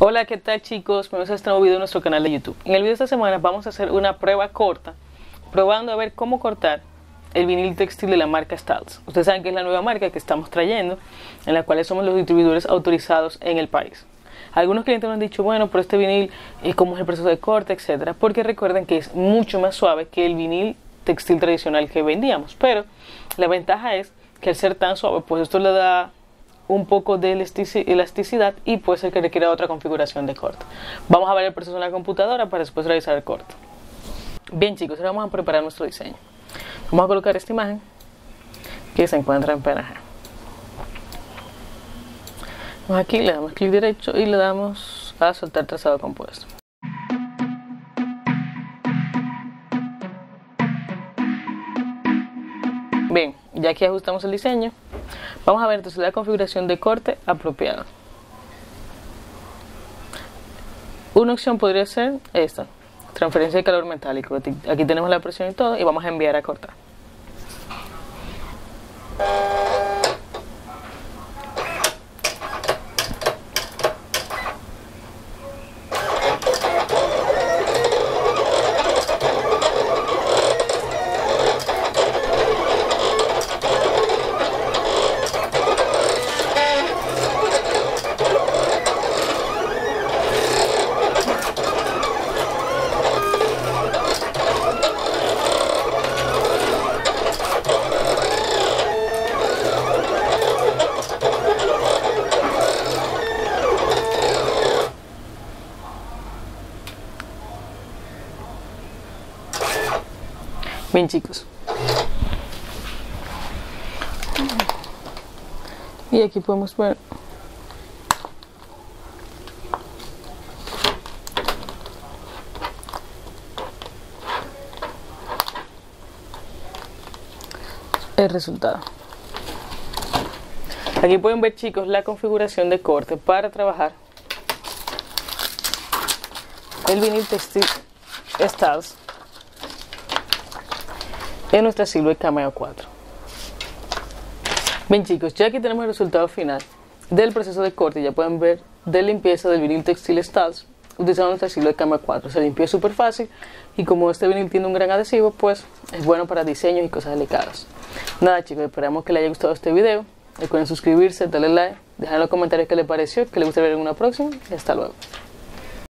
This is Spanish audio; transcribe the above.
Hola, ¿qué tal chicos? Bienvenidos a este nuevo video en nuestro canal de YouTube. En el video de esta semana vamos a hacer una prueba corta, probando a ver cómo cortar el vinil textil de la marca Stals. Ustedes saben que es la nueva marca que estamos trayendo, en la cual somos los distribuidores autorizados en el país. Algunos clientes nos han dicho, bueno, pero este vinil, eh, ¿cómo es el proceso de corte, etcétera? Porque recuerden que es mucho más suave que el vinil textil tradicional que vendíamos. Pero la ventaja es que al ser tan suave, pues esto le da un poco de elasticidad y puede ser que requiera otra configuración de corte. Vamos a ver el proceso en la computadora para después realizar el corte. Bien chicos, ahora vamos a preparar nuestro diseño. Vamos a colocar esta imagen que se encuentra en PNG. Vamos aquí, le damos clic derecho y le damos a soltar trazado compuesto. Bien, ya que ajustamos el diseño, vamos a ver entonces la configuración de corte apropiada. Una opción podría ser esta, transferencia de calor metálico. Aquí tenemos la presión y todo y vamos a enviar a cortar. Bien chicos. Y aquí podemos ver el resultado. Aquí pueden ver chicos la configuración de corte para trabajar el vinil textil Stars en nuestra Silhouette Cameo 4. Bien chicos, ya aquí tenemos el resultado final del proceso de corte, ya pueden ver de limpieza del vinil textil Stals utilizando nuestra Silhouette Cameo 4. Se limpió súper fácil y como este vinil tiene un gran adhesivo, pues es bueno para diseños y cosas delicadas. Nada chicos, esperamos que les haya gustado este video. Recuerden suscribirse, darle like, dejar en los comentarios qué les pareció, que les gustaría ver en una próxima y hasta luego.